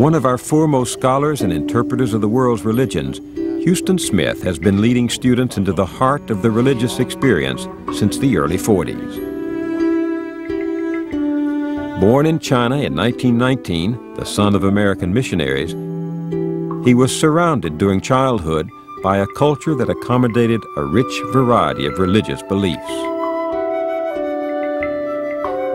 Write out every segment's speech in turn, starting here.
One of our foremost scholars and interpreters of the world's religions, Huston Smith has been leading students into the heart of the religious experience since the early 40s. Born in China in 1919, the son of American missionaries, he was surrounded during childhood by a culture that accommodated a rich variety of religious beliefs.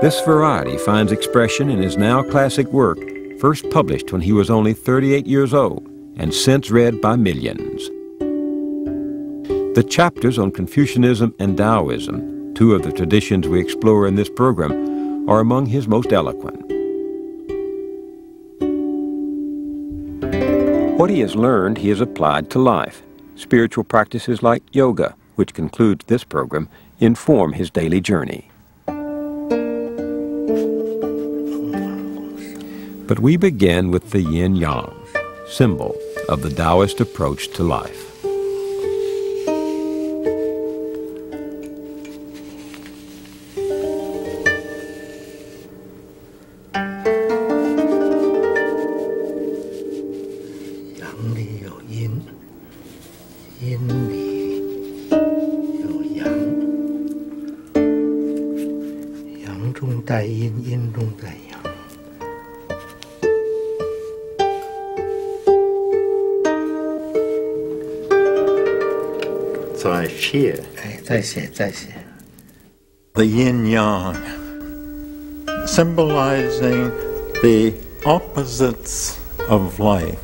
This variety finds expression in his now classic work, first published when he was only 38 years old and since read by millions. The chapters on Confucianism and Taoism, two of the traditions we explore in this program, are among his most eloquent. What he has learned, he has applied to life. Spiritual practices like yoga, which concludes this program, inform his daily journey. But we begin with the yin yang, symbol of the Taoist approach to life. The yin yang, symbolizing the opposites of life,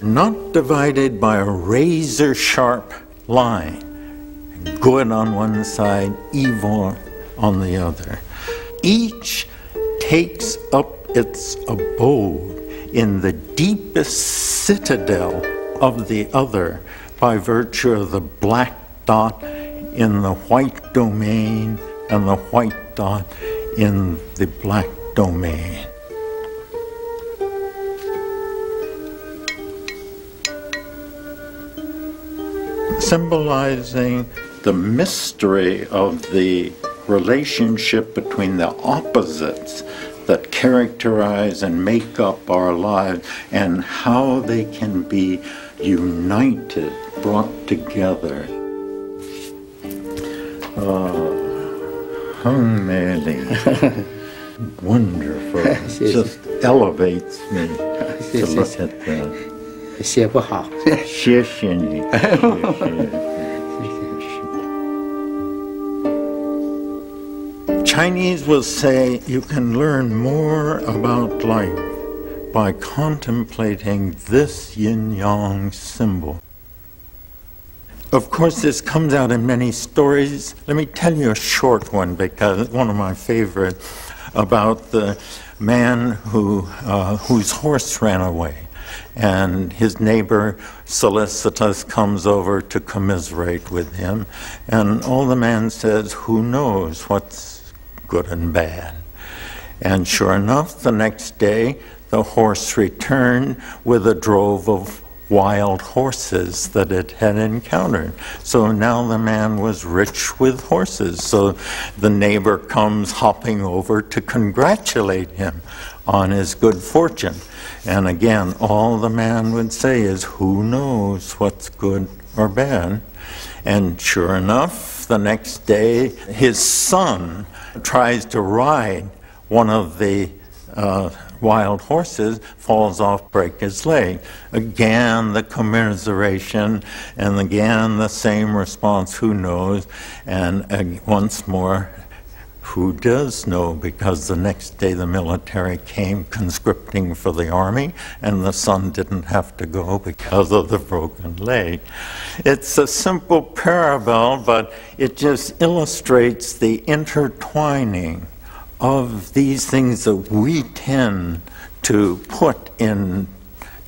not divided by a razor sharp line, good on one side, evil on the other. Each takes up its abode in the deepest citadel of the other by virtue of the black dot in the white domain and the white dot in the black domain. Symbolizing the mystery of the relationship between the opposites that characterize and make up our lives and how they can be united, brought together. Oh, Hung Mei Wonderful. Just elevates me to look at that. 写不好，谢谢你，谢谢。Chinese will say you can learn more about life by contemplating this yin yang symbol. Of course, this comes out in many stories. Let me tell you a short one because one of my favorite about the man who uh, whose horse ran away, and his neighbor Solicitus comes over to commiserate with him, and all the man says, "Who knows what's good and bad?" And sure enough, the next day the horse returned with a drove of wild horses that it had encountered. So now the man was rich with horses. So the neighbor comes hopping over to congratulate him on his good fortune. And again, all the man would say is, Who knows what's good or bad? And sure enough, the next day, his son tries to ride one of the uh, wild horses, falls off, break his leg. Again, the commiseration, and again, the same response, who knows? And uh, once more, who does know? Because the next day the military came conscripting for the army, and the son didn't have to go because of the broken leg. It's a simple parable, but it just illustrates the intertwining of these things that we tend to put in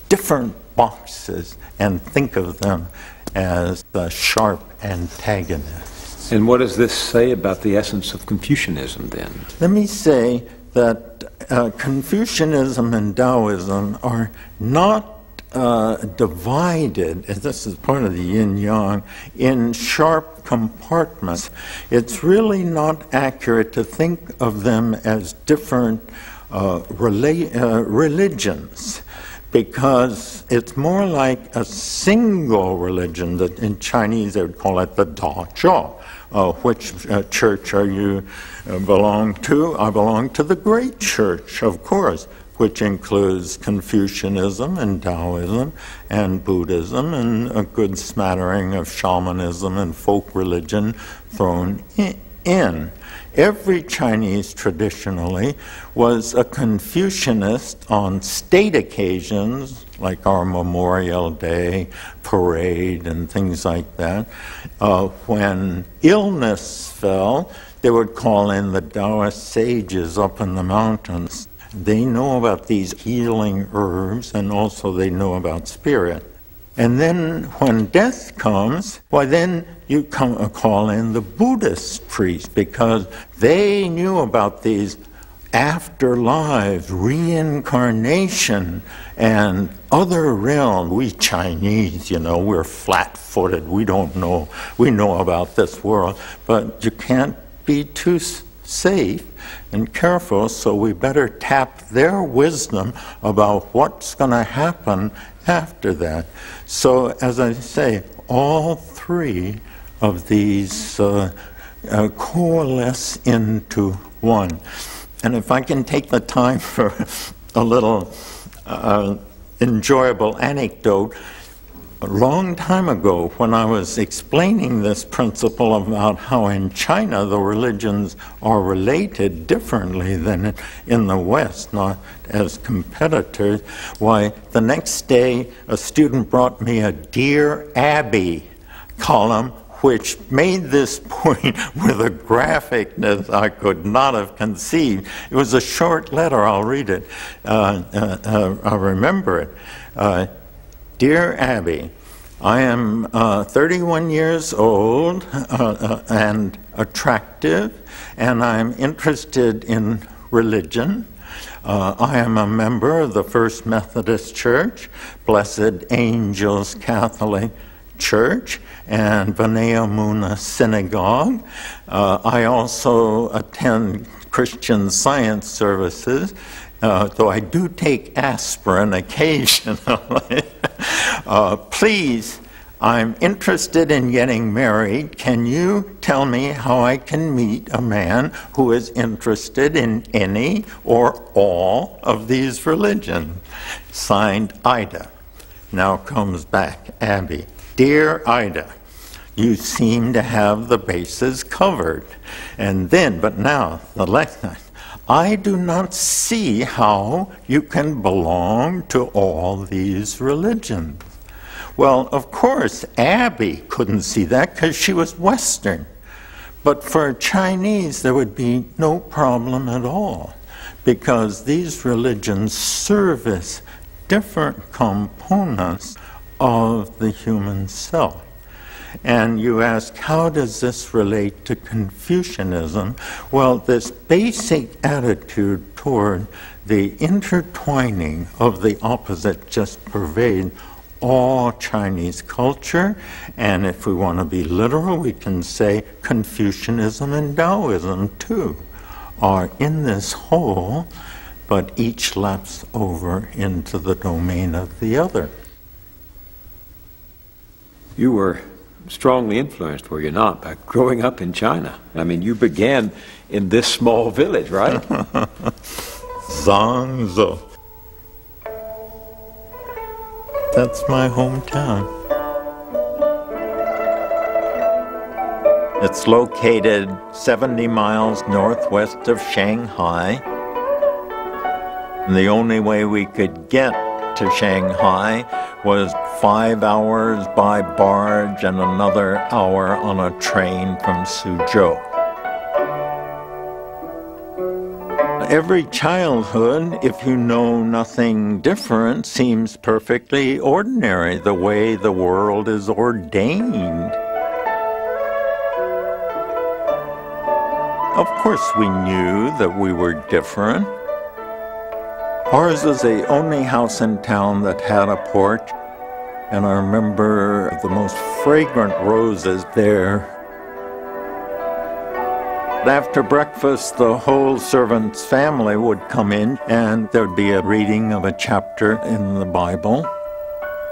different boxes and think of them as the sharp antagonists. And what does this say about the essence of Confucianism then? Let me say that uh, Confucianism and Taoism are not uh, divided, this is part of the yin yang, in sharp compartments. It's really not accurate to think of them as different uh, rela- uh, religions because it's more like a single religion that in Chinese they would call it the Da Zhao. Uh, which uh, church are you uh, belong to? I belong to the Great Church, of course, which includes Confucianism and Taoism and Buddhism and a good smattering of shamanism and folk religion thrown in. Every Chinese traditionally was a Confucianist on state occasions, like our Memorial Day parade and things like that. Uh, when illness fell, they would call in the Taoist sages up in the mountains. They know about these healing herbs and also they know about spirit. And then when death comes, why then you come, uh, call in the Buddhist priests because they knew about these afterlives, reincarnation, and other realms. We Chinese, you know, we're flat footed. We don't know. We know about this world, but you can't be too safe and careful, so we better tap their wisdom about what's going to happen after that. So, as I say, all three of these uh, uh, coalesce into one. And if I can take the time for a little uh, enjoyable anecdote, a long time ago, when I was explaining this principle about how in China the religions are related differently than in the West, not as competitors, why, the next day a student brought me a Dear Abby column which made this point with a graphicness I could not have conceived. It was a short letter, I'll read it. Uh, uh, uh, I remember it. Dear Abby, I am uh, 31 years old uh, uh, and attractive, and I'm interested in religion. Uh, I am a member of the First Methodist Church, Blessed Angels Catholic Church, and B'nai Emunah Synagogue. Uh, I also attend Christian Science services uh, though I do take aspirin occasionally. uh, please, I'm interested in getting married. Can you tell me how I can meet a man who is interested in any or all of these religions? Signed, Ida. Now comes back Abby. Dear Ida, you seem to have the bases covered. And then, but now, the lesson. I do not see how you can belong to all these religions. Well, of course, Abby couldn't see that because she was Western. But for Chinese, there would be no problem at all because these religions service different components of the human self. And you ask, how does this relate to Confucianism? Well, this basic attitude toward the intertwining of the opposite just pervade all Chinese culture, and if we want to be literal, we can say Confucianism and Taoism too are in this whole, but each laps over into the domain of the other. You were strongly influenced, were you not, by growing up in China? I mean, you began in this small village, right? Zhangzhou. That's my hometown. It's located 70 miles northwest of Shanghai. And the only way we could get to Shanghai was five hours by barge and another hour on a train from Suzhou. Every childhood, if you know nothing different, seems perfectly ordinary, the way the world is ordained. Of course, we knew that we were different. Ours was the only house in town that had a porch, and I remember the most fragrant roses there. After breakfast, the whole servant's family would come in, and there'd be a reading of a chapter in the Bible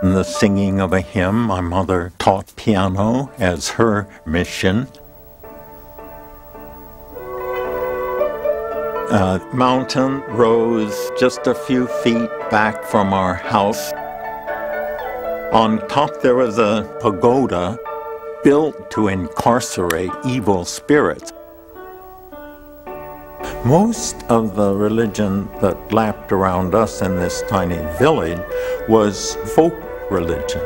and the singing of a hymn. My mother taught piano as her mission. A mountain rose just a few feet back from our house. On top, there was a pagoda built to incarcerate evil spirits. Most of the religion that lapped around us in this tiny village was folk religion,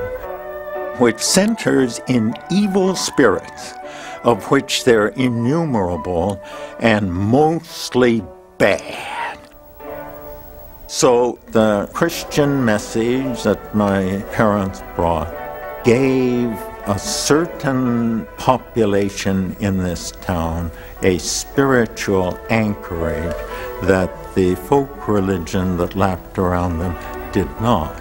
which centers in evil spirits, of which they're innumerable and mostly bad. So the Christian message that my parents brought gave a certain population in this town a spiritual anchorage that the folk religion that lapped around them did not.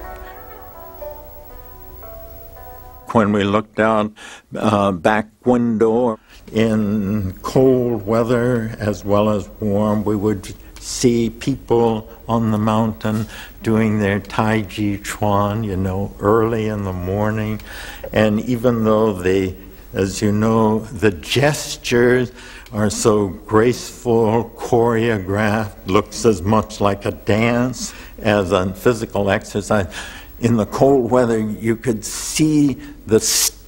When we looked out uh, back window in cold weather as well as warm, we would see people on the mountain doing their Tai Chi Chuan, you know, early in the morning. And even though they, as you know, the gestures are so graceful, choreographed, looks as much like a dance as a physical exercise. In the cold weather, you could see the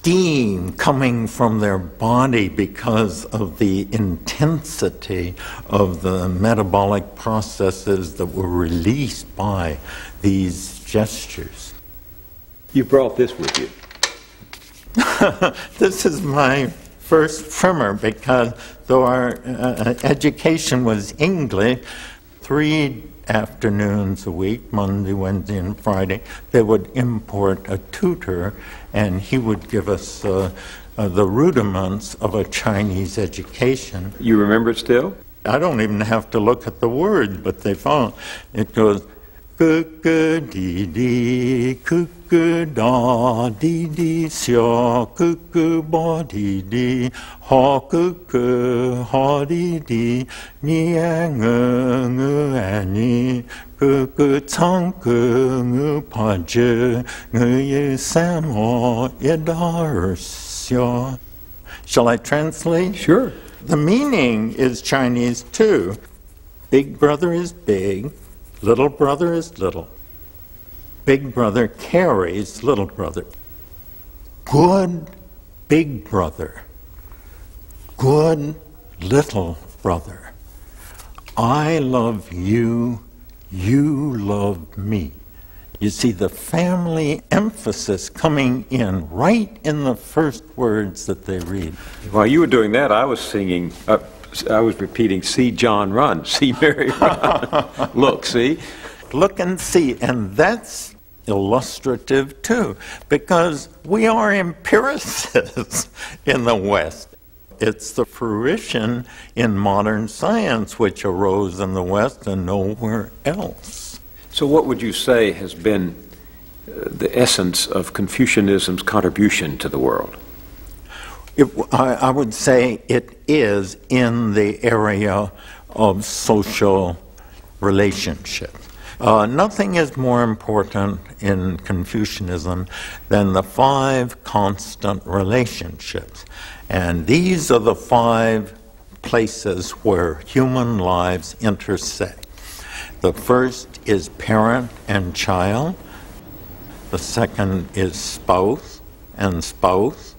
steam coming from their body because of the intensity of the metabolic processes that were released by these gestures. You brought this with you. this is my first primer because though our uh, education was English, three afternoons a week, Monday, Wednesday, and Friday, they would import a tutor and he would give us uh, uh, the rudiments of a Chinese education. You remember it still? I don't even have to look at the words, but they found it goes, dee da di di xio ku ku bo di di ho ku ku ho di di ni a nge nge a ni ku ku chang ku nge pa je nge ye san mo da xio. Shall I translate? Sure. The meaning is Chinese too. Big brother is big, little brother is little big brother carries little brother. Good big brother, good little brother. I love you, you love me. You see the family emphasis coming in right in the first words that they read. While you were doing that, I was singing, uh, I was repeating, See John run, see Mary run. Look, see? Look and see. And that's illustrative too, because we are empiricists in the West. It's the fruition in modern science which arose in the West and nowhere else. So, what would you say has been uh, the essence of Confucianism's contribution to the world? It, I, I would say it is in the area of social relationships. Uh, nothing is more important in Confucianism than the five constant relationships. And these are the five places where human lives intersect. The first is parent and child, the second is spouse and spouse,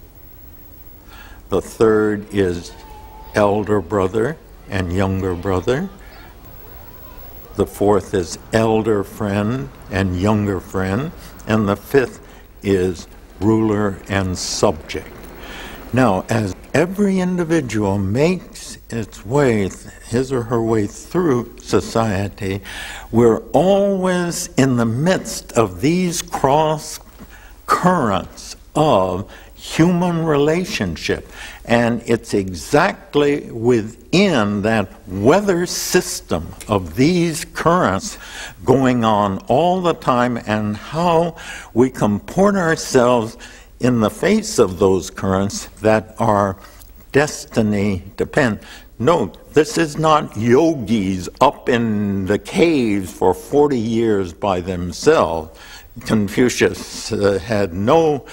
the third is elder brother and younger brother. The fourth is elder friend and younger friend. And the fifth is ruler and subject. Now, as every individual makes its way, his or her way through society, we're always in the midst of these cross currents of human relationship. And it's exactly within that weather system of these currents going on all the time and how we comport ourselves in the face of those currents that our destiny depend. No, this is not yogis up in the caves for 40 years by themselves. Confucius uh, had no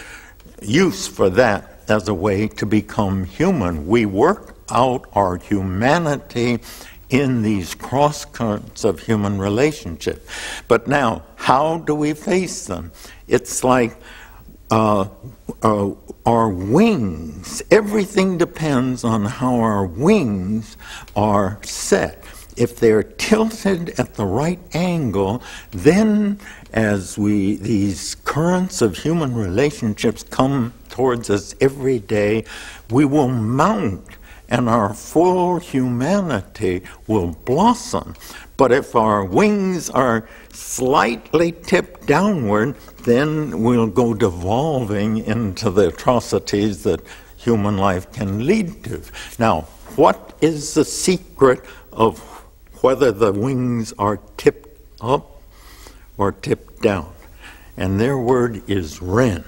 use for that as a way to become human. We work out our humanity in these cross currents of human relationship. But now, how do we face them? It's like uh, uh, our wings, everything depends on how our wings are set. If they're tilted at the right angle, then as we these currents of human relationships come towards us every day, we will mount and our full humanity will blossom. But if our wings are slightly tipped downward, then we'll go devolving into the atrocities that human life can lead to. Now, what is the secret of whether the wings are tipped up or tipped down? And their word is Ren.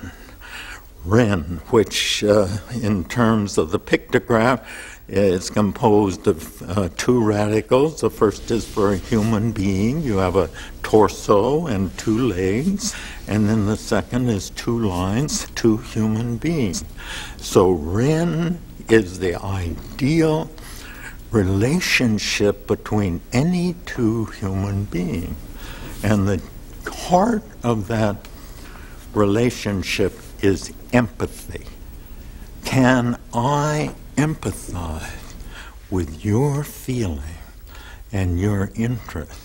Ren, which uh, in terms of the pictograph is composed of uh, two radicals. The first is for a human being. You have a torso and two legs. And then the second is two lines, two human beings. So Ren is the ideal relationship between any two human beings. And the heart of that relationship is empathy. Can I empathize with your feeling and your interest.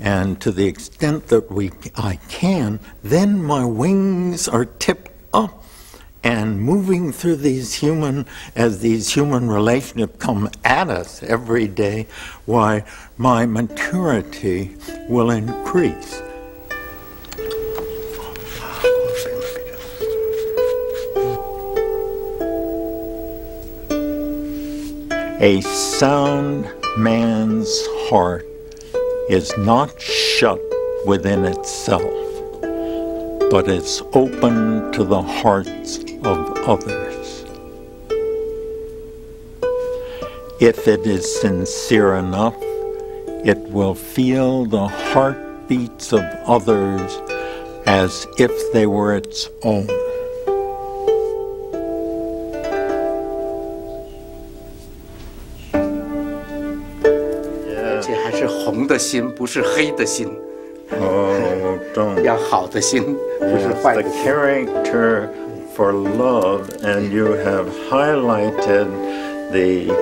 And to the extent that we, I can, then my wings are tipped up and moving through these human, as these human relationships come at us every day, why my maturity will increase. A sound man's heart is not shut within itself, but it's open to the hearts of others. If it is sincere enough, it will feel the heartbeats of others as if they were its own. 的心不是黑的心。Oh, don't. 要好的心，不是坏 The 的心。 character for love, and you have highlighted the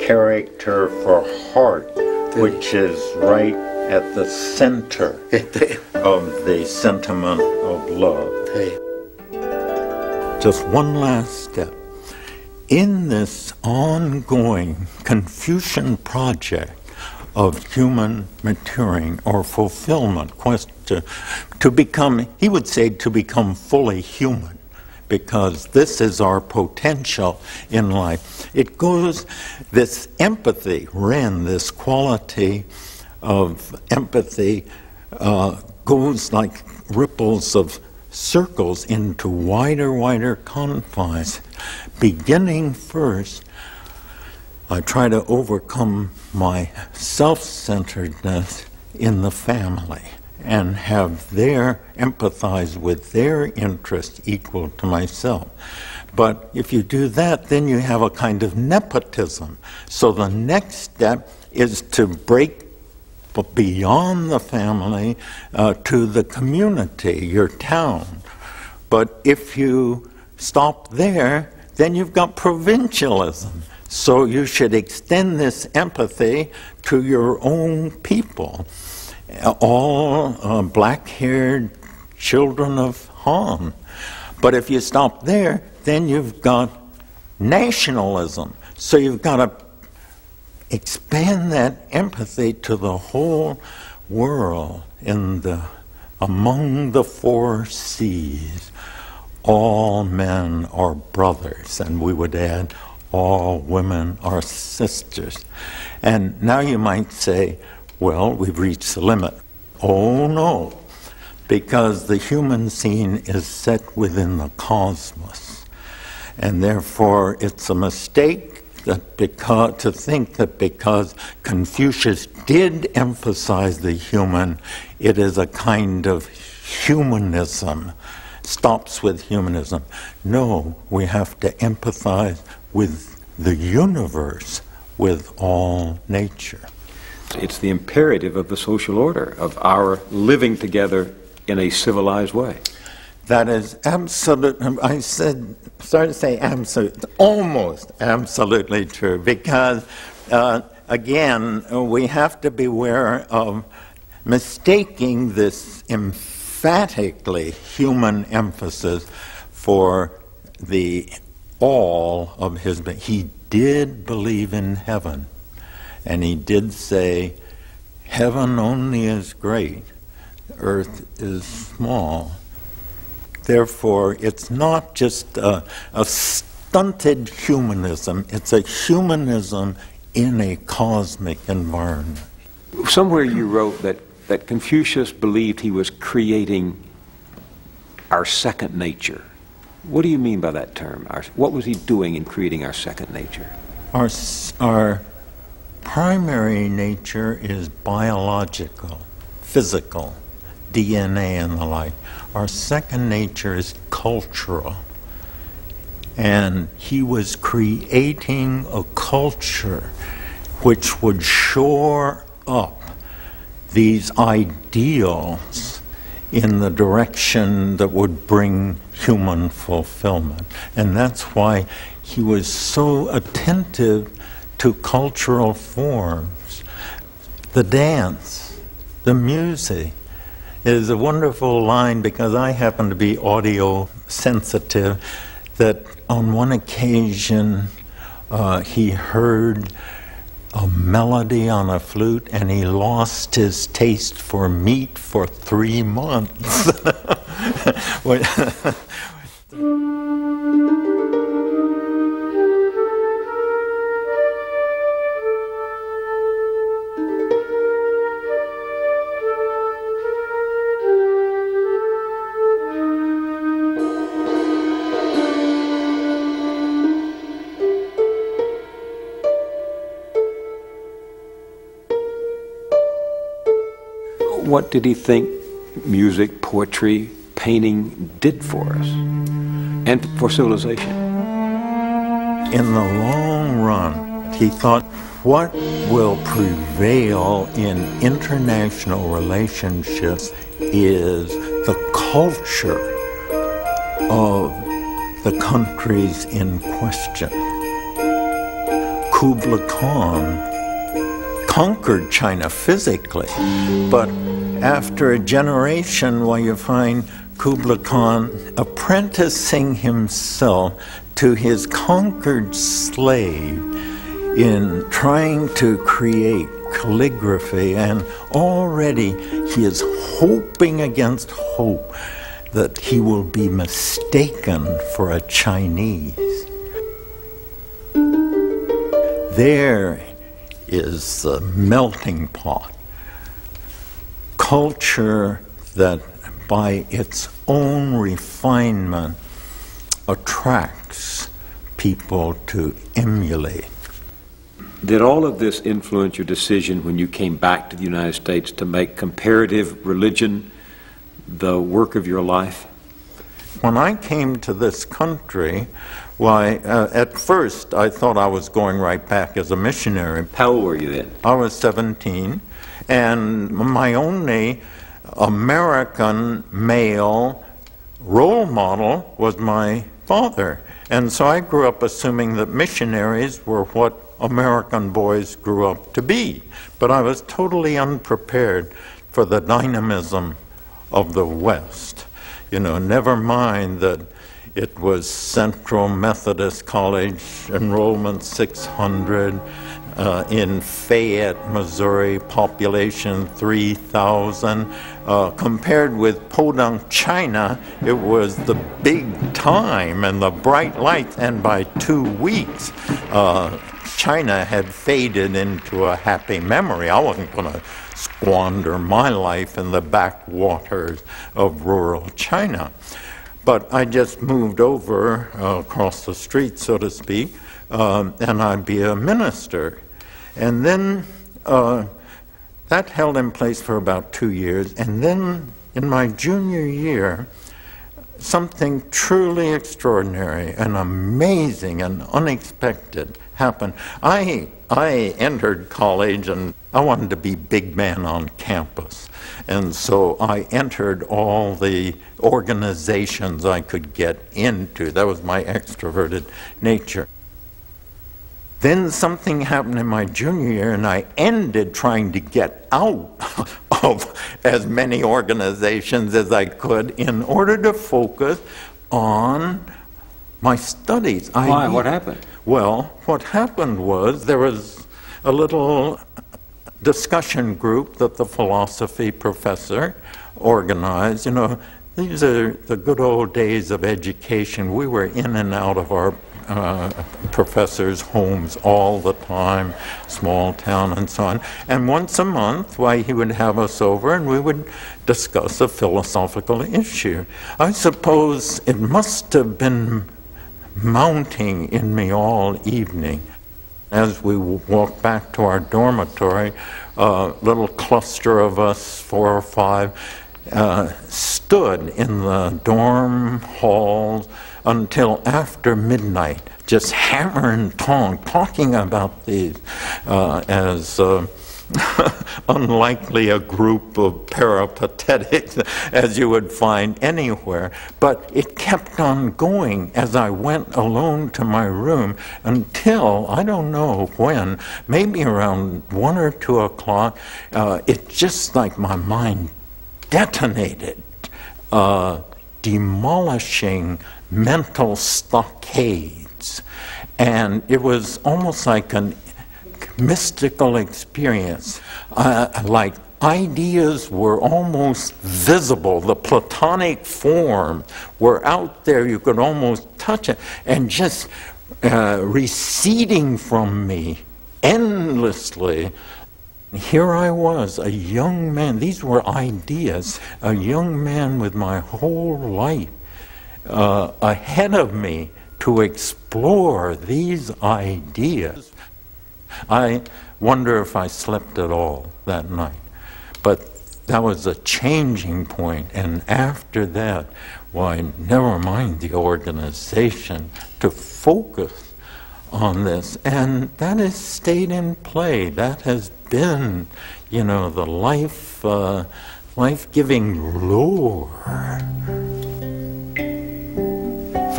character for heart, which is right at the center 对 of the sentiment of love. 对， Just one last step. In this ongoing Confucian project of human maturing or fulfillment, quest to, to become, he would say, to become fully human, because this is our potential in life. It goes, this empathy, Ren, this quality of empathy, uh, goes like ripples of circles into wider, wider confines. Beginning first, I try to overcome my self centeredness in the family and have their empathize with their interest equal to myself. But if you do that, then you have a kind of nepotism. So the next step is to break beyond the family uh, to the community, your town. But if you stop there, then you've got provincialism. So you should extend this empathy to your own people, all uh, black haired children of Han. But if you stop there, then you've got nationalism. So you've got to expand that empathy to the whole world in the among the four seas all men are brothers and we would add all women are sisters. And now you might say well we've reached the limit. Oh no because the human scene is set within the cosmos. And therefore it's a mistake that because to think that because Confucius did emphasize the human, it is a kind of humanism, stops with humanism. No, we have to empathize with the universe, with all nature. It's the imperative of the social order, of our living together in a civilized way. That is absolute. I said, sorry to say absolute, almost absolutely true, because uh, again, we have to beware of mistaking this emphatically human emphasis for the all of his. He did believe in heaven, and he did say, "Heaven only is great, earth is small." Therefore, it's not just a, a stunted humanism, it's a humanism in a cosmic environment. Somewhere you wrote that, that Confucius believed he was creating our second nature. What do you mean by that term? Our, what was he doing in creating our second nature? Our, our primary nature is biological, physical, DNA and the like. Our second nature is cultural. And he was creating a culture which would shore up these ideals in the direction that would bring human fulfillment. And that's why he was so attentive to cultural forms. The dance, the music, is a wonderful line because I happen to be audio sensitive. That on one occasion uh, he heard a melody on a flute and he lost his taste for meat for three months. what did he think? Music, poetry, painting did for us and for civilization? In the long run, he thought, what will prevail in international relationships is the culture of the countries in question. Kublai Khan conquered China physically, but after a generation where you find Kublai Khan apprenticing himself to his conquered slave in trying to create calligraphy, and already he is hoping against hope that he will be mistaken for a Chinese. There is the melting pot culture that by its own refinement attracts people to emulate. Did all of this influence your decision when you came back to the United States to make comparative religion the work of your life? When I came to this country, why, uh, at first I thought I was going right back as a missionary. How old were you then? I was 17. And my only American male role model was my father. And so I grew up assuming that missionaries were what American boys grew up to be. But I was totally unprepared for the dynamism of the West. You know, never mind that it was Central Methodist College, enrollment 600 uh, in Fayette, Missouri, population 3,000. Uh, compared with Podunk, China, it was the big time and the bright lights, and by two weeks, uh, China had faded into a happy memory. I wasn't going to squander my life in the backwaters of rural China. But I just moved over uh, across the street, so to speak, um, and I'd be a minister. And then uh, that held in place for about two years. And then in my junior year, something truly extraordinary and amazing and unexpected happened. I, I entered college and I wanted to be big man on campus. And so I entered all the organizations I could get into. That was my extroverted nature. Then something happened in my junior year, and I ended trying to get out of as many organizations as I could in order to focus on my studies. Why? I, what happened? Well, what happened was there was a little discussion group that the philosophy professor organized. You know, these are the good old days of education. We were in and out of our uh, professors' homes all the time, small town and so on. And once a month, why he would have us over and we would discuss a philosophical issue. I suppose it must have been mounting in me all evening. As we walked back to our dormitory, a little cluster of us, four or five, uh, stood in the dorm halls until after midnight, just hammer and tong, talking about these uh, as uh, unlikely a group of peripatetics as you would find anywhere. But it kept on going as I went alone to my room until I don't know when, maybe around one or two o'clock, uh, it just like my mind detonated, uh, demolishing mental stockades. And it was almost like an mystical experience. Uh, like ideas were almost visible. The Platonic form were out there. You could almost touch it. And just uh, receding from me endlessly. Here I was, a young man. These were ideas. A young man with my whole life uh, ahead of me to explore these ideas. I wonder if I slept at all that night. But that was a changing point, and after that, why, never mind the organization, to focus on this. And that has stayed in play. That has been, you know, the life, uh, life-giving lure.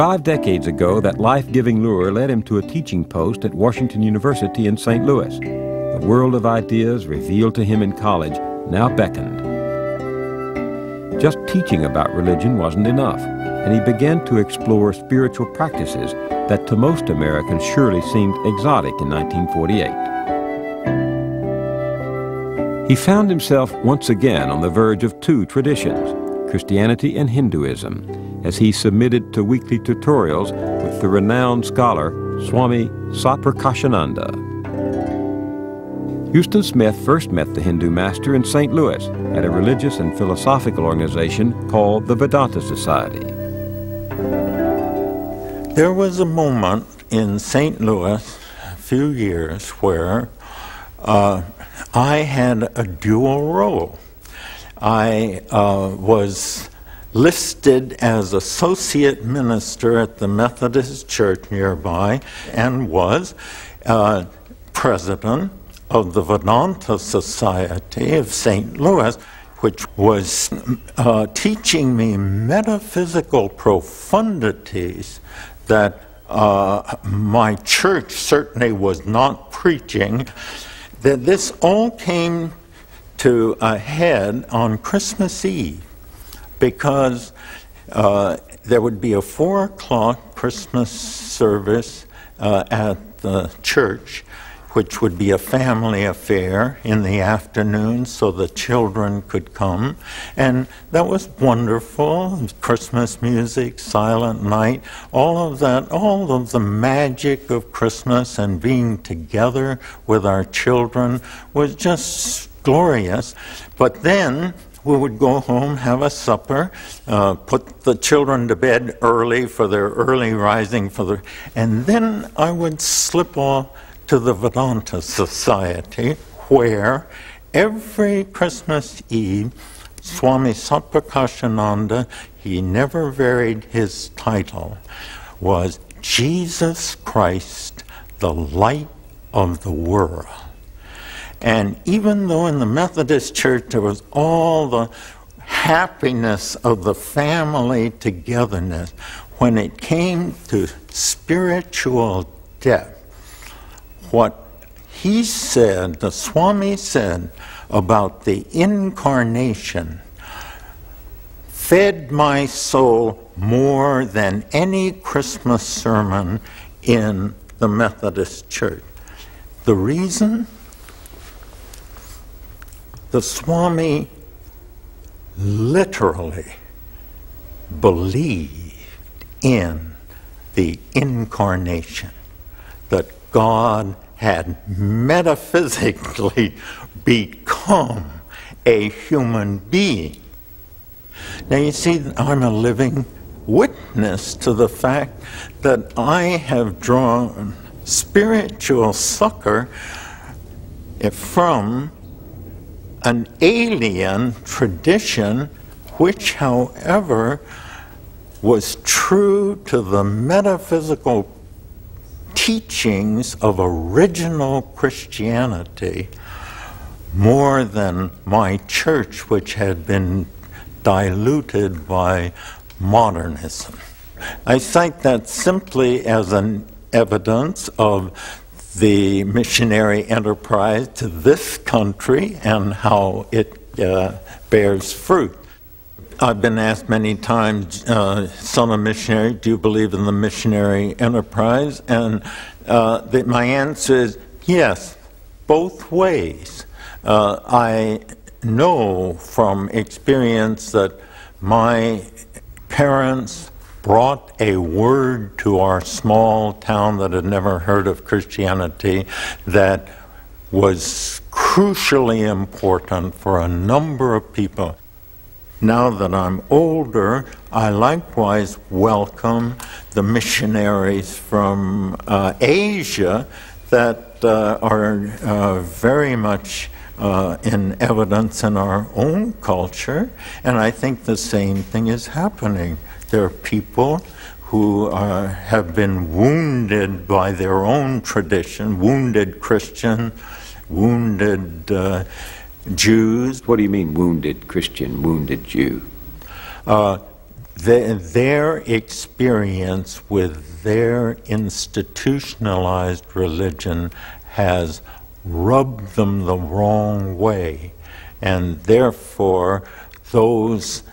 Five decades ago, that life-giving lure led him to a teaching post at Washington University in St. Louis. The world of ideas revealed to him in college now beckoned. Just teaching about religion wasn't enough, and he began to explore spiritual practices that to most Americans surely seemed exotic in 1948. He found himself once again on the verge of two traditions, Christianity and Hinduism, as he submitted to weekly tutorials with the renowned scholar Swami Satprakashananda. Huston Smith first met the Hindu master in St. Louis at a religious and philosophical organization called the Vedanta Society. There was a moment in St. Louis a few years where uh, I had a dual role. I uh, was listed as associate minister at the Methodist Church nearby and was uh, president of the Vedanta Society of St. Louis, which was uh, teaching me metaphysical profundities that uh, my church certainly was not preaching. That this all came to a head on Christmas Eve because uh, there would be a four o'clock Christmas service uh, at the church which would be a family affair in the afternoon so the children could come. And that was wonderful. Christmas music, silent night, all of that, all of the magic of Christmas and being together with our children was just glorious. But then we would go home, have a supper, uh, put the children to bed early for their early rising, for the, and then I would slip off to the Vedanta Society, where every Christmas Eve, Swami Satprakashananda, he never varied his title, was Jesus Christ, the light of the world. And even though in the Methodist Church there was all the happiness of the family togetherness, when it came to spiritual depth, what he said, the Swami said about the incarnation, fed my soul more than any Christmas sermon in the Methodist Church. The reason? The Swami literally believed in the incarnation, that God had metaphysically become a human being. Now, you see, I'm a living witness to the fact that I have drawn spiritual succor from an alien tradition, which, however, was true to the metaphysical teachings of original Christianity more than my church, which had been diluted by modernism. I cite that simply as an evidence of the missionary enterprise to this country and how it uh, bears fruit. I've been asked many times, uh, son of missionary, do you believe in the missionary enterprise? And uh, the, my answer is yes, both ways. Uh, I know from experience that my parents brought a word to our small town that had never heard of Christianity that was crucially important for a number of people. Now that I'm older, I likewise welcome the missionaries from uh, Asia that uh, are uh, very much uh, in evidence in our own culture, and I think the same thing is happening. There are people who uh, have been wounded by their own tradition, wounded Christian, wounded uh, Jews. What do you mean, wounded Christian, wounded Jew? Uh, the, their experience with their institutionalized religion has rubbed them the wrong way, and therefore those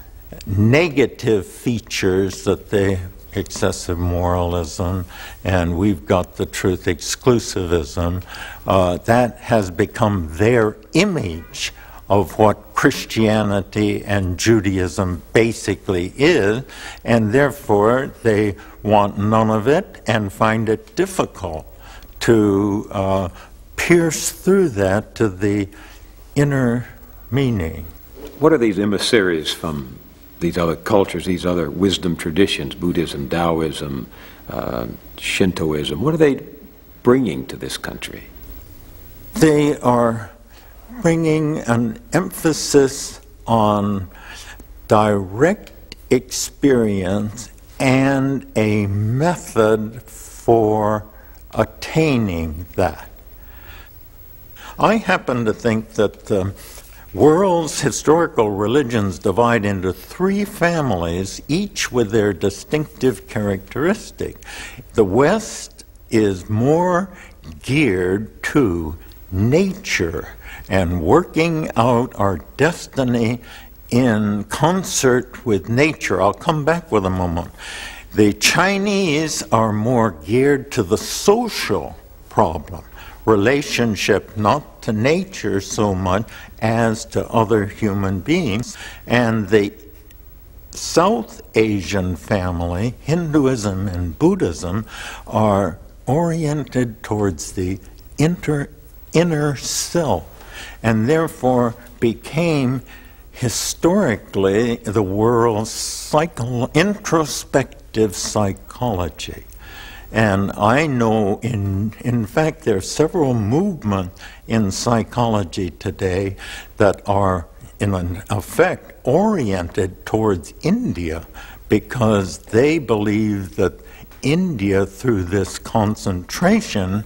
negative features that they excessive moralism and we've got the truth exclusivism uh, that has become their image of what Christianity and Judaism basically is, and therefore they want none of it and find it difficult to uh, pierce through that to the inner meaning. What are these emissaries from these other cultures, these other wisdom traditions, Buddhism, Taoism, uh, Shintoism, what are they bringing to this country? They are bringing an emphasis on direct experience and a method for attaining that. I happen to think that the world's historical religions divide into three families, each with their distinctive characteristic. The West is more geared to nature and working out our destiny in concert with nature. I'll come back with a moment. The Chinese are more geared to the social problem, relationship not to nature so much as to other human beings. And the South Asian family, Hinduism and Buddhism, are oriented towards the inter, inner self and therefore became historically the world's psycho- introspective psychology. And I know, in, in fact, there are several movements in psychology today that are, in an effect, oriented towards India because they believe that India, through this concentration,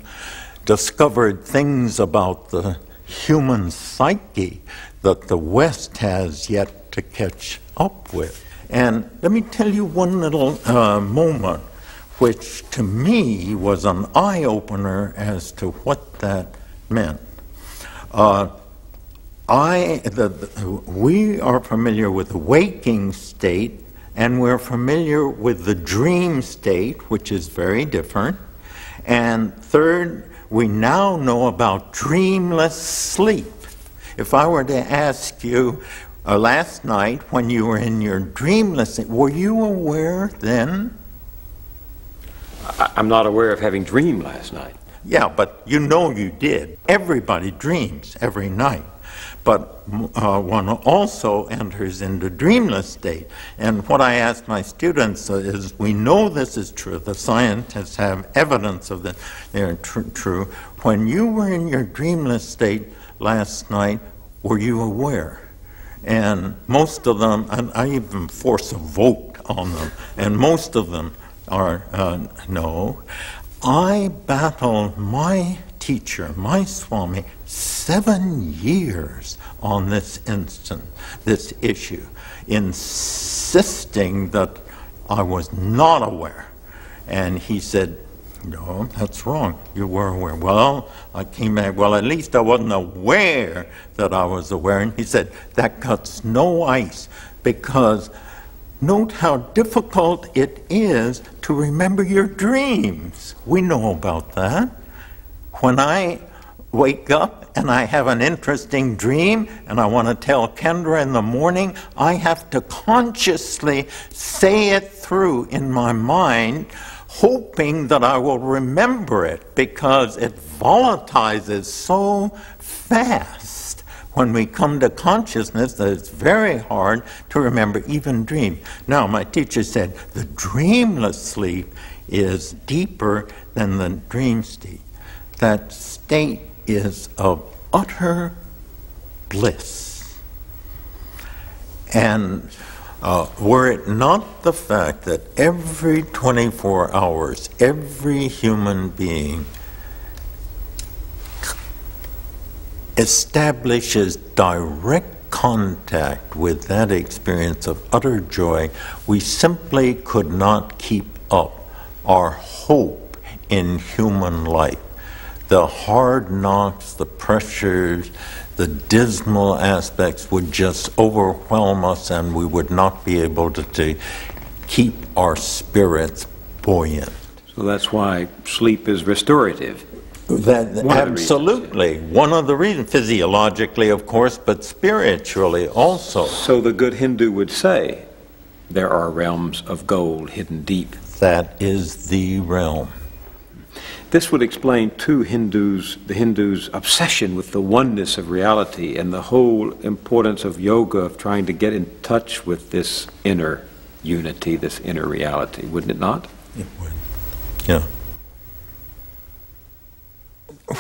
discovered things about the human psyche that the West has yet to catch up with. And let me tell you one little uh, moment which to me was an eye opener as to what that meant. Uh, I, the, the, we are familiar with the waking state, and we're familiar with the dream state, which is very different. And third, we now know about dreamless sleep. If I were to ask you uh, last night when you were in your dreamless, were you aware then? I, I'm not aware of having dreamed last night. Yeah, but you know you did. Everybody dreams every night. But uh, one also enters into dreamless state. And what I ask my students is, we know this is true. The scientists have evidence of this. they're tr- true. When you were in your dreamless state last night, were you aware? And most of them, and I even force a vote on them, and most of them are uh, no. I battled my teacher, my Swami, seven years on this instant, this issue, insisting that I was not aware. And he said, No, that's wrong. You were aware. Well, I came back, well, at least I wasn't aware that I was aware. And he said, That cuts no ice because note how difficult it is to remember your dreams. We know about that. When I wake up and I have an interesting dream and I want to tell Kendra in the morning, I have to consciously say it through in my mind, hoping that I will remember it because it volatilizes so fast when we come to consciousness that it's very hard to remember even dream. Now, my teacher said the dreamless sleep is deeper than the dream state. That state is of utter bliss. And uh, were it not the fact that every 24 hours, every human being establishes direct contact with that experience of utter joy, we simply could not keep up our hope in human life the hard knocks, the pressures, the dismal aspects would just overwhelm us and we would not be able to, to keep our spirits buoyant. So that's why sleep is restorative. That, one absolutely. Of one of the reasons, physiologically, of course, but spiritually also. So the good Hindu would say, there are realms of gold hidden deep. That is the realm. This would explain to Hindus, the Hindus' obsession with the oneness of reality and the whole importance of yoga of trying to get in touch with this inner unity, this inner reality, wouldn't it not? It would. Yeah.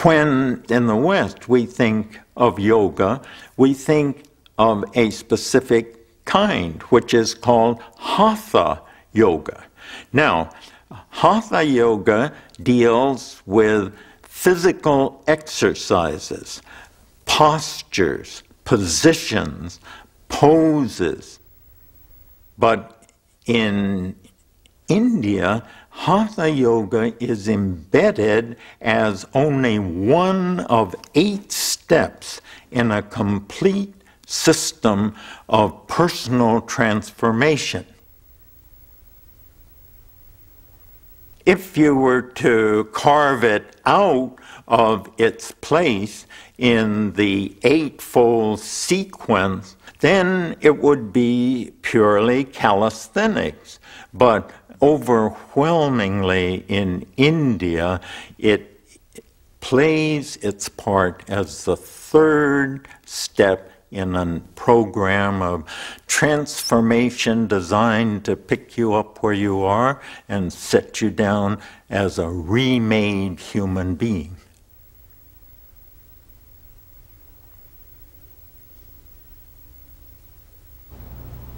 When in the West we think of yoga, we think of a specific kind, which is called hatha yoga. Now, Hatha yoga deals with physical exercises, postures, positions, poses. But in India, Hatha Yoga is embedded as only one of eight steps in a complete system of personal transformation. if you were to carve it out of its place in the eightfold sequence, then it would be purely calisthenics. But overwhelmingly in India, it plays its part as the third step in a program of transformation designed to pick you up where you are and set you down as a remade human being.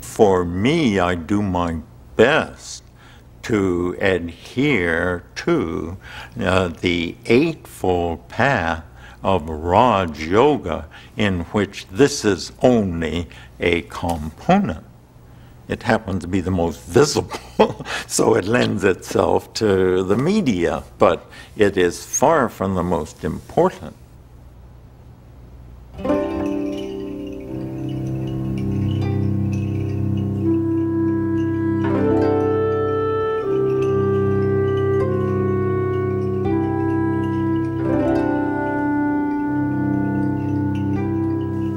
For me, I do my best to adhere to uh, the Eightfold Path of Raj Yoga, in which this is only a component. It happens to be the most visible, so it lends itself to the media, but it is far from the most important.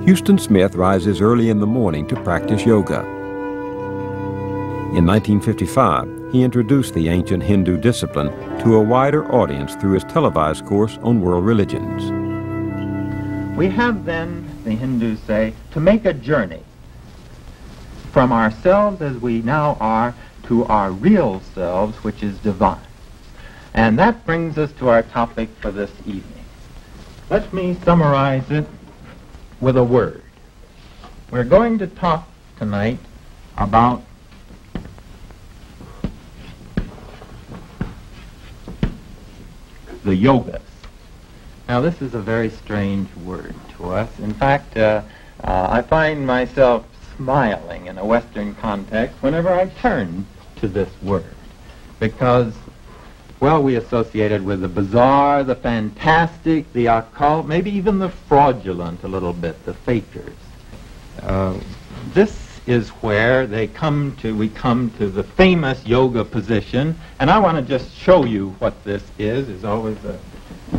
Huston Smith rises early in the morning to practice yoga. In 1955, he introduced the ancient Hindu discipline to a wider audience through his televised course on world religions. We have then, the Hindus say, to make a journey from ourselves as we now are to our real selves, which is divine. And that brings us to our topic for this evening. Let me summarize it with a word. We're going to talk tonight about the yogas. Now, this is a very strange word to us. In fact, uh, uh, I find myself smiling in a Western context whenever I turn to this word because well, we associated with the bizarre, the fantastic, the occult, maybe even the fraudulent a little bit, the fakers. Uh, this is where they come to, we come to the famous yoga position, and I want to just show you what this is. There's always a,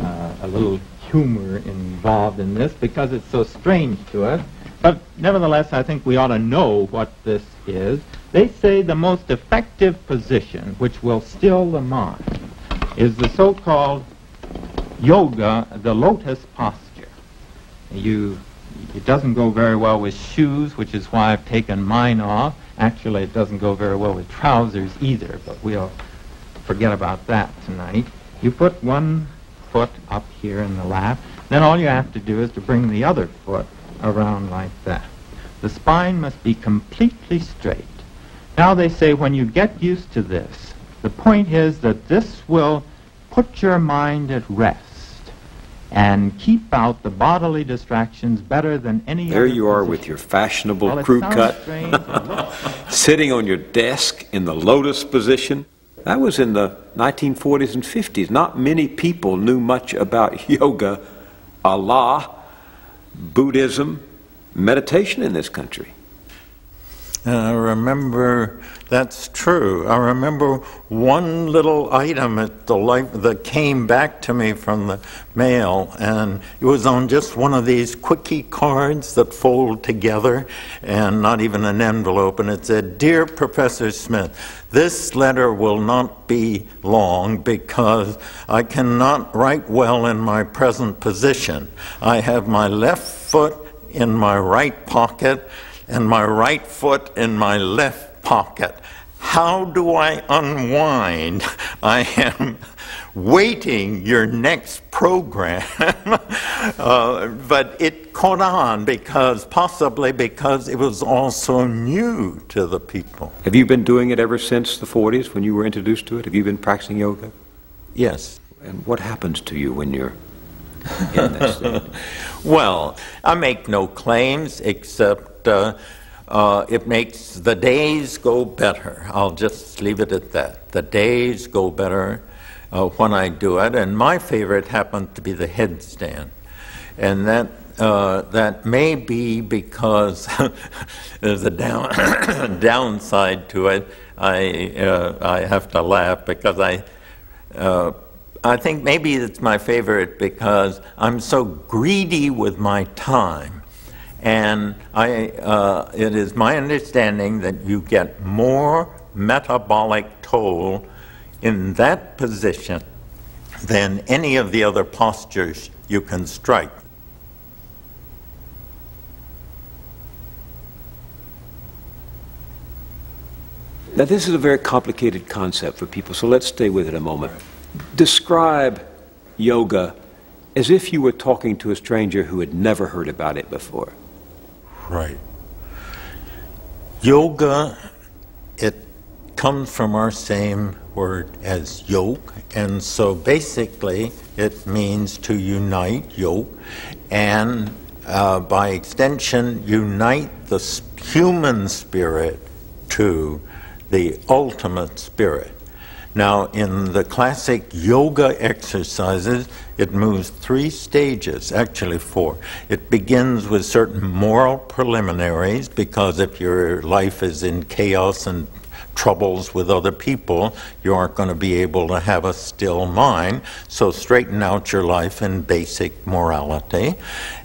uh, a little humor involved in this because it's so strange to us. But nevertheless, I think we ought to know what this is. They say the most effective position which will still the mind is the so-called yoga, the lotus posture. You, it doesn't go very well with shoes, which is why I've taken mine off. Actually, it doesn't go very well with trousers either, but we'll forget about that tonight. You put one foot up here in the lap, then all you have to do is to bring the other foot around like that. The spine must be completely straight. Now they say when you get used to this, the point is that this will put your mind at rest and keep out the bodily distractions better than any there other you are position. with your fashionable Well, crew cut strange, it looks- sitting on your desk in the lotus position. That was in the 1940s and 50s not many people knew much about yoga allah buddhism meditation in this country. And I remember that's true. I remember one little item at the life that came back to me from the mail, and it was on just one of these quickie cards that fold together, and not even an envelope. And it said, "Dear Professor Smith, this letter will not be long because I cannot write well in my present position. I have my left foot in my right pocket." and my right foot in my left pocket. How do I unwind? I am waiting your next program. uh, but it caught on because, possibly because it was also new to the people. have you been doing it ever since the 40s when you were introduced to it have you been practicing yoga Yes. and what happens to you when you're in this state? Well, I make no claims except uh, uh, it makes the days go better. I'll just leave it at that. The days go better uh, when I do it, and my favorite happens to be the headstand, and that. Uh, that may be because there's a down downside to it. I uh, I have to laugh because I uh, I think maybe it's my favorite because I'm so greedy with my time. And I, uh, it is my understanding that you get more metabolic toll in that position than any of the other postures you can strike. Now, this is a very complicated concept for people, so let's stay with it a moment. Describe yoga as if you were talking to a stranger who had never heard about it before. Right. Yoga, it comes from our same word as yoke, and so basically it means to unite, yoke, and uh, by extension, unite the human spirit to the ultimate spirit. Now, in the classic yoga exercises, it moves three stages, actually four. It begins with certain moral preliminaries, because if your life is in chaos and troubles with other people, you aren't going to be able to have a still mind. So straighten out your life in basic morality.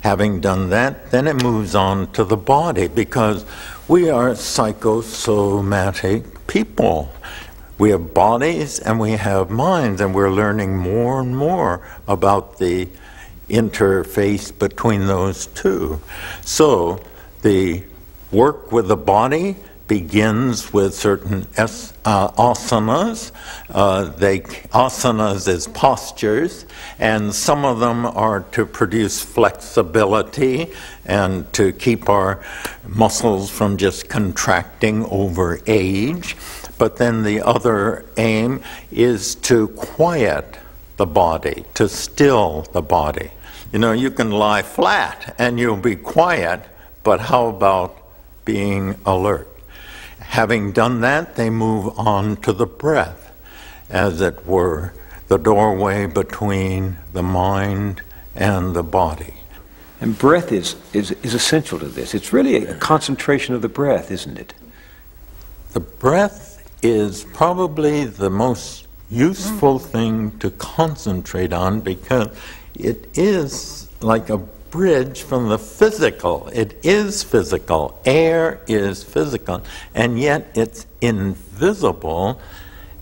Having done that, then it moves on to the body because we are psychosomatic people. We have bodies and we have minds, and we're learning more and more about the interface between those two. So the work with the body begins with certain es, uh, asanas. Uh, they, asanas is postures, and some of them are to produce flexibility and to keep our muscles from just contracting over age. But then the other aim is to quiet the body, to still the body. You know, you can lie flat and you'll be quiet, but how about being alert? Having done that, they move on to the breath, as it were, the doorway between the mind and the body. And breath is, is, is essential to this. It's really a concentration of the breath, isn't it? The breath is probably the most useful thing to concentrate on because it is like a bridge from the physical. It is physical. Air is physical, and yet it's invisible,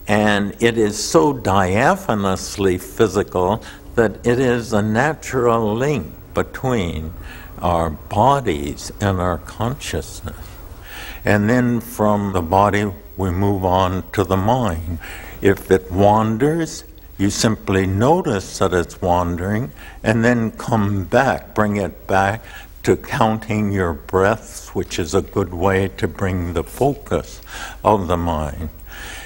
and it is so diaphanously physical that it is a natural link between our bodies and our consciousness. And then from the body, we move on to the mind. If it wanders, you simply notice that it's wandering and then come back, bring it back to counting your breaths, which is a good way to bring the focus of the mind.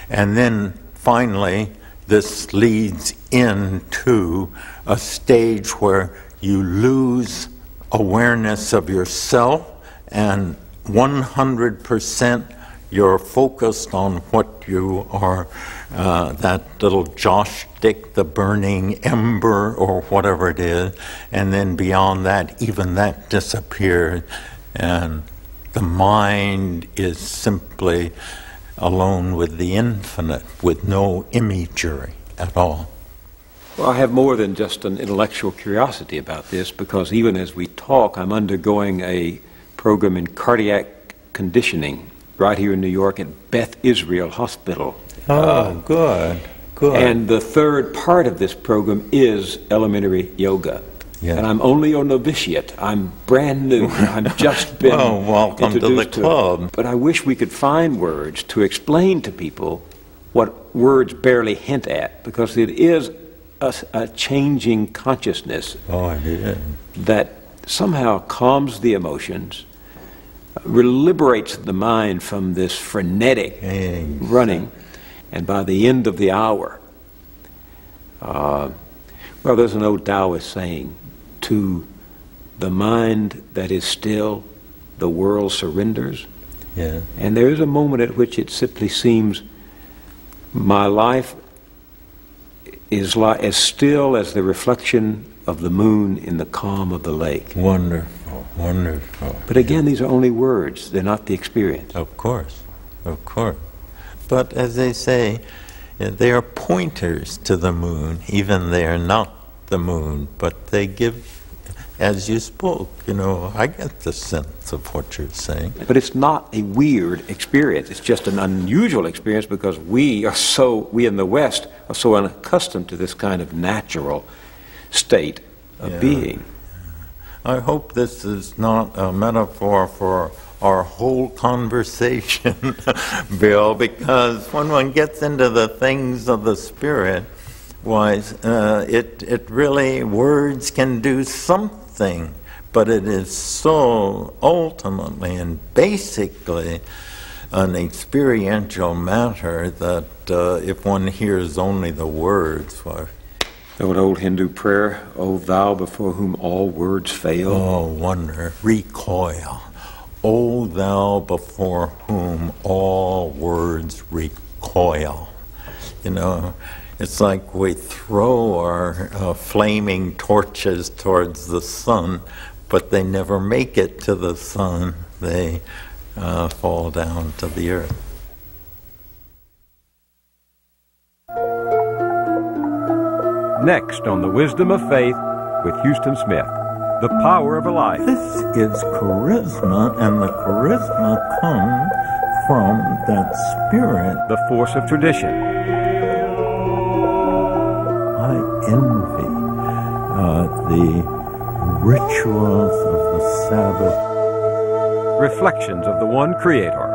And then finally, this leads into a stage where you lose awareness of yourself and 100% you're focused on what you are, uh, that little joss stick, the burning ember, or whatever it is, and then beyond that, even that disappears, and the mind is simply alone with the infinite, with no imagery at all. Well, I have more than just an intellectual curiosity about this because even as we talk, I'm undergoing a program in cardiac conditioning right here in New York at Beth Israel Hospital. Oh, uh, good, good. And the third part of this program is elementary yoga. Yeah. And I'm only a novitiate. I'm brand new. I've just been well, welcome introduced to the club. To but I wish we could find words to explain to people what words barely hint at, because it is a, a changing consciousness oh, that somehow calms the emotions liberates the mind from this frenetic running. And by the end of the hour, uh, well, there's an old Taoist saying, to the mind that is still, the world surrenders. Yeah. And there is a moment at which it simply seems my life is li- as still as the reflection of the moon in the calm of the lake. Wonderful, wonderful. But again, these are only words, they're not the experience. Of course, of course. But as they say, eh, they are pointers to the moon, even they are not the moon, but they give, as you spoke, you know, I get the sense of what you're saying. But it's not a weird experience. It's just an unusual experience because we are so, we in the West are so unaccustomed to this kind of natural state of yeah. being. I hope this is not a metaphor for our whole conversation, Bill, because when one gets into the things of the Spirit, wise, uh, it, it really, words can do something, but it is so ultimately and basically an experiential matter that uh, if one hears only the words, why, The old Hindu prayer, O thou before whom all words fail. Oh, wonder, recoil. O thou before whom all words recoil. You know, it's like we throw our uh, flaming torches towards the sun, but they never make it to the sun. They uh, fall down to the earth. Next on The Wisdom of Faith with Huston Smith, The Power of a Life. This is charisma, and the charisma comes from that spirit. The Force of Tradition. I envy uh, the rituals of the Sabbath. Reflections of the One Creator.